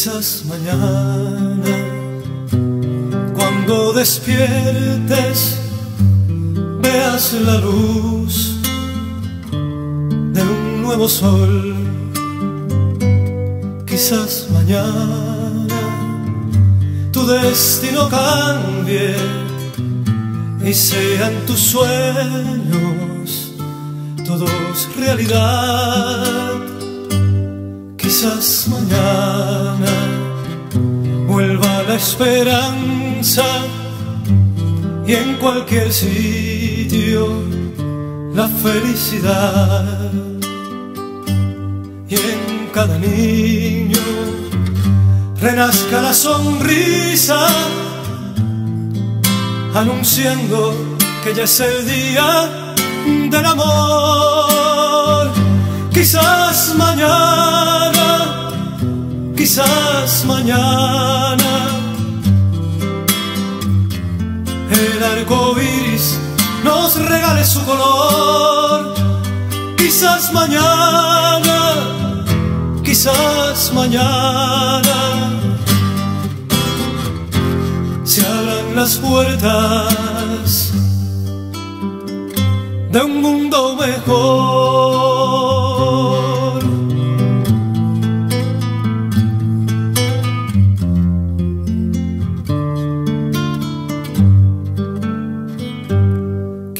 Quizás mañana, cuando despiertes, veas la luz de un nuevo sol. Quizás mañana tu destino cambie y sean tus sueños todos realidad. Quizás mañana vuelva la esperanza y en cualquier sitio la felicidad. Y en cada niño renazca la sonrisa, anunciando que ya es el día del amor. Quizás mañana, quizás mañana, regale su color. Quizás mañana, quizás mañana, se abran las puertas de un mundo mejor.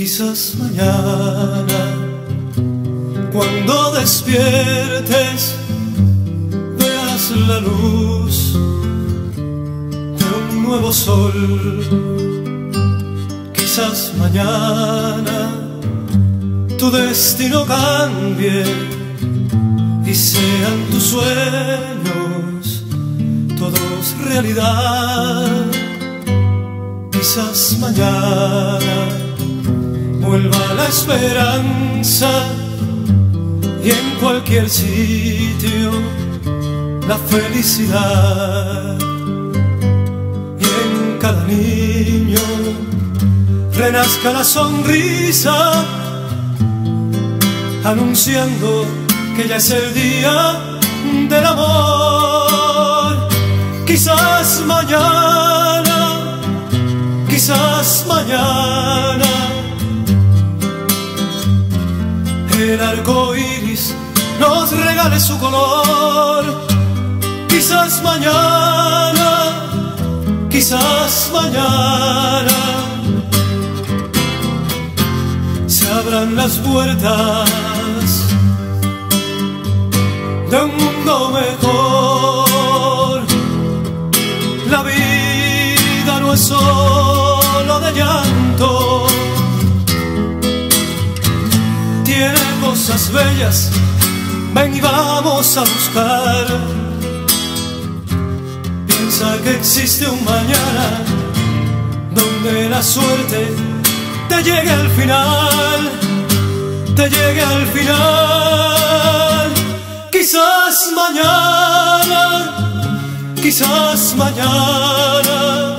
Quizás mañana, cuando despiertes, veas la luz de un nuevo sol. Quizás mañana tu destino cambie y sean tus sueños todos realidad. Quizás mañana vuelva la esperanza y en cualquier sitio la felicidad. Y en cada niño renazca la sonrisa anunciando que ya es el día del amor. Quizás mañana, quizás mañana, el arco iris nos regale su color. Quizás mañana, quizás mañana se abran las puertas de un mundo mejor. La vida no es solo de llanto, cosas bellas, ven y vamos a buscar. Piensa que existe un mañana donde la suerte te llegue al final, te llegue al final. Quizás mañana, quizás mañana,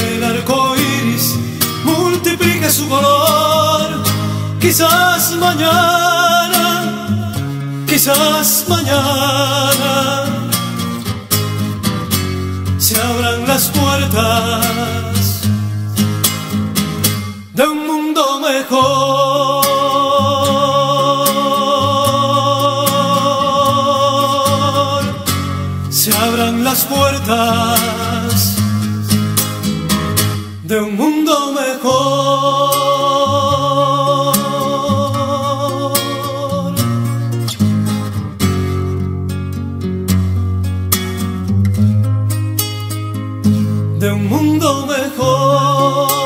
el arco iris multiplique su color. Quizás mañana, quizás mañana, se abran las puertas de un mundo mejor. Se abran las puertas de un mundo mejor. Un mundo mejor.